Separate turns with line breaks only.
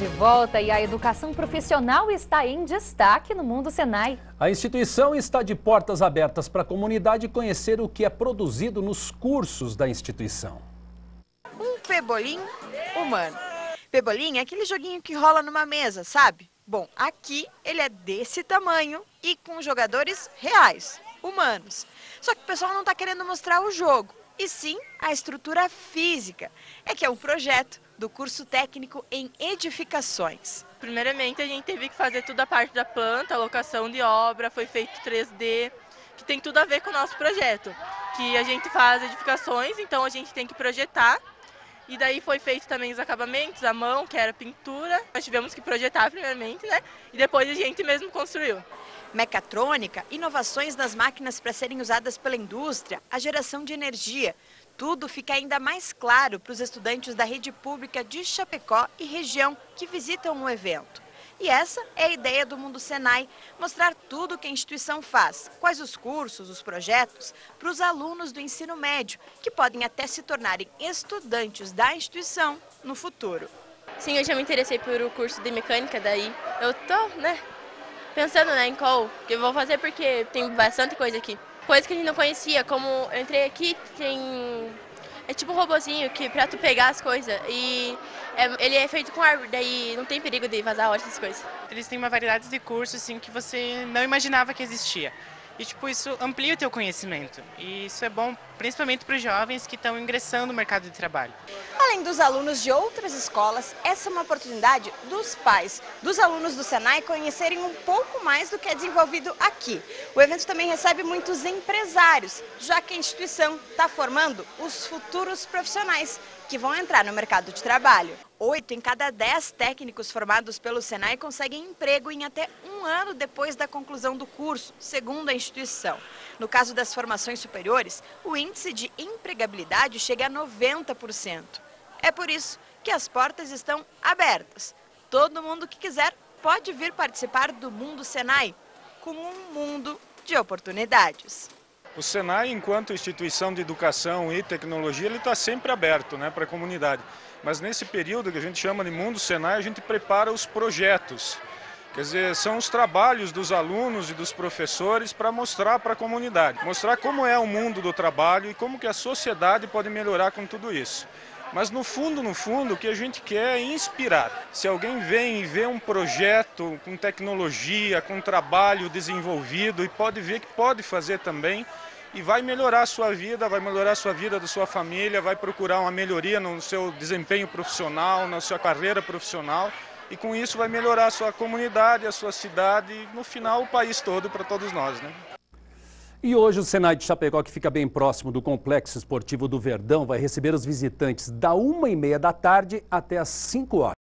De volta e a educação profissional está em destaque no Mundo Senai.
A instituição está de portas abertas para a comunidade conhecer o que é produzido nos cursos da instituição.
Um pebolim humano. Pebolim é aquele joguinho que rola numa mesa, sabe? Bom, aqui ele é desse tamanho e com jogadores reais, humanos. Só que o pessoal não está querendo mostrar o jogo, e sim a estrutura física. É que é um projeto do curso técnico em edificações.
Primeiramente, a gente teve que fazer toda a parte da planta, locação de obra, foi feito 3D, que tem tudo a ver com o nosso projeto. Que a gente faz edificações, então a gente tem que projetar. E daí foi feito também os acabamentos, a mão, que era pintura. Nós tivemos que projetar primeiramente, né? E depois a gente mesmo construiu.
Mecatrônica, inovações nas máquinas para serem usadas pela indústria, a geração de energia. Tudo fica ainda mais claro para os estudantes da rede pública de Chapecó e região que visitam o evento. E essa é a ideia do Mundo Senai, mostrar tudo o que a instituição faz, quais os cursos, os projetos, para os alunos do ensino médio, que podem até se tornarem estudantes da instituição no futuro.
Sim, eu já me interessei por o curso de mecânica, daí eu tô, né, pensando né, em qual que eu vou fazer, porque tem bastante coisa aqui. Coisa que a gente não conhecia, como eu entrei aqui, tem. É tipo um robozinho que pra tu pegar as coisas. E é, ele é feito com árvore, daí não tem perigo de vazar essas coisas.
Eles têm uma variedade de cursos assim, que você não imaginava que existia. E tipo, isso amplia o teu conhecimento. E isso é bom principalmente para os jovens que estão ingressando no mercado de trabalho.
Além dos alunos de outras escolas, essa é uma oportunidade dos pais, dos alunos do Senai conhecerem um pouco mais do que é desenvolvido aqui. O evento também recebe muitos empresários, já que a instituição está formando os futuros profissionais que vão entrar no mercado de trabalho. Oito em cada dez técnicos formados pelo Senai conseguem emprego em até um ano depois da conclusão do curso, segundo a instituição. No caso das formações superiores, o índice de empregabilidade chega a 90%. É por isso que as portas estão abertas. Todo mundo que quiser pode vir participar do Mundo Senai, com um mundo de oportunidades.
O Senai, enquanto instituição de educação e tecnologia, ele está sempre aberto né, para a comunidade. Mas nesse período que a gente chama de Mundo Senai, a gente prepara os projetos. Quer dizer, são os trabalhos dos alunos e dos professores para mostrar para a comunidade, mostrar como é o mundo do trabalho e como que a sociedade pode melhorar com tudo isso. Mas no fundo, no fundo, o que a gente quer é inspirar. Se alguém vem e vê um projeto com tecnologia, com trabalho desenvolvido e pode ver que pode fazer também, e vai melhorar a sua vida, vai melhorar a sua vida da sua família, vai procurar uma melhoria no seu desempenho profissional, na sua carreira profissional, e com isso vai melhorar a sua comunidade, a sua cidade e no final o país todo para todos nós. Né?
E hoje o Senai de Chapecó, que fica bem próximo do Complexo Esportivo do Verdão, vai receber os visitantes da uma e meia da tarde até as 5 horas.